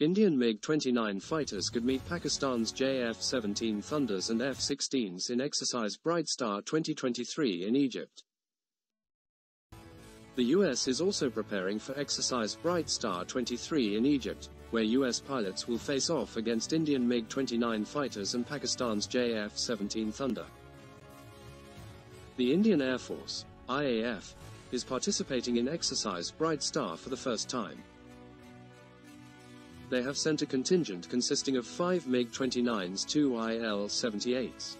Indian MiG-29 fighters could meet Pakistan's JF-17 Thunders and F-16s in exercise Bright Star 2023 in Egypt. The US is also preparing for exercise Bright Star 23 in Egypt, where US pilots will face off against Indian MiG-29 fighters and Pakistan's JF-17 Thunder. The Indian Air Force, IAF, is participating in exercise Bright Star for the first time they have sent a contingent consisting of 5 MiG-29s, 2 IL-78s.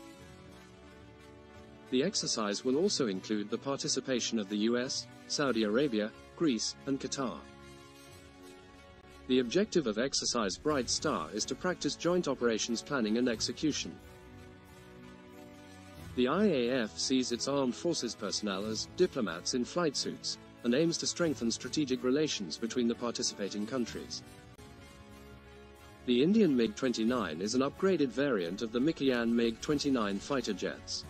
The exercise will also include the participation of the US, Saudi Arabia, Greece, and Qatar. The objective of Exercise Bright Star is to practice joint operations planning and execution. The IAF sees its armed forces personnel as diplomats in flight suits and aims to strengthen strategic relations between the participating countries. The Indian MiG-29 is an upgraded variant of the Mikoyan MiG-29 fighter jets.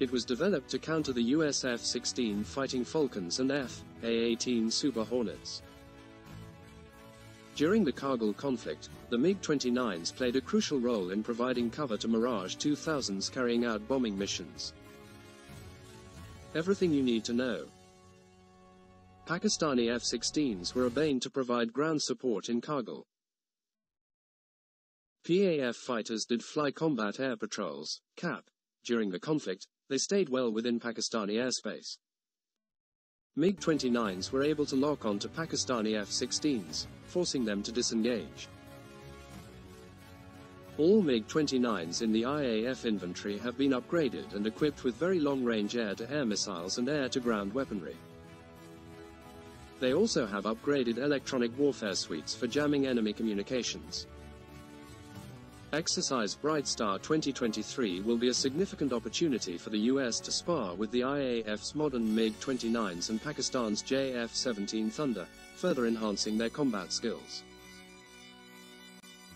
It was developed to counter the US F-16 Fighting Falcons and F-A-18 Super Hornets. During the Kargil conflict, the MiG-29s played a crucial role in providing cover to Mirage 2000s carrying out bombing missions. Everything you need to know. Pakistani F-16s were obtained to provide ground support in Kargil. PAF fighters did fly combat air patrols, CAP. During the conflict, they stayed well within Pakistani airspace. MiG-29s were able to lock on to Pakistani F-16s, forcing them to disengage. All MiG-29s in the IAF inventory have been upgraded and equipped with very long-range air-to-air missiles and air-to-ground weaponry. They also have upgraded electronic warfare suites for jamming enemy communications. Exercise Bright Star 2023 will be a significant opportunity for the US to spar with the IAF's modern MiG-29s and Pakistan's JF-17 Thunder, further enhancing their combat skills.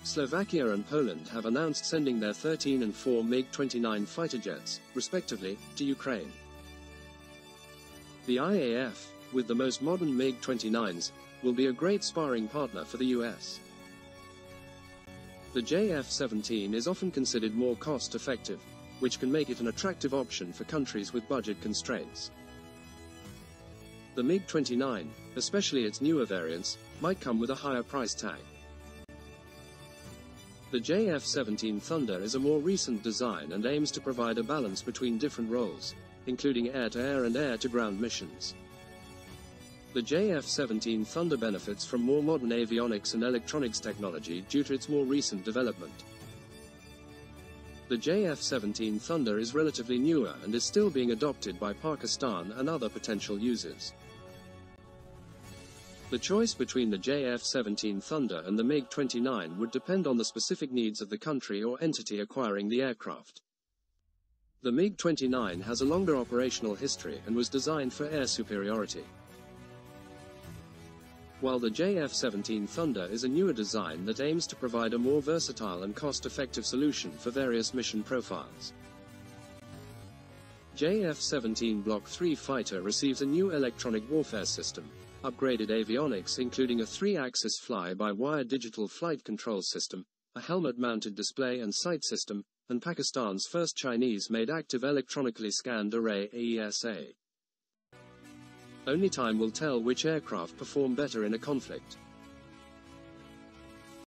Slovakia and Poland have announced sending their 13 and 4 MiG-29 fighter jets, respectively, to Ukraine. The IAF, with the most modern MiG-29s, will be a great sparring partner for the US. The JF-17 is often considered more cost-effective, which can make it an attractive option for countries with budget constraints. The MiG-29, especially its newer variants, might come with a higher price tag. The JF-17 Thunder is a more recent design and aims to provide a balance between different roles, including air-to-air -air and air-to-ground missions. The JF-17 Thunder benefits from more modern avionics and electronics technology due to its more recent development. The JF-17 Thunder is relatively newer and is still being adopted by Pakistan and other potential users. The choice between the JF-17 Thunder and the MiG-29 would depend on the specific needs of the country or entity acquiring the aircraft. The MiG-29 has a longer operational history and was designed for air superiority while the JF-17 Thunder is a newer design that aims to provide a more versatile and cost-effective solution for various mission profiles. JF-17 Block 3 fighter receives a new electronic warfare system, upgraded avionics including a three-axis fly-by-wire digital flight control system, a helmet-mounted display and sight system, and Pakistan's first Chinese-made active electronically scanned array AESA. Only time will tell which aircraft perform better in a conflict.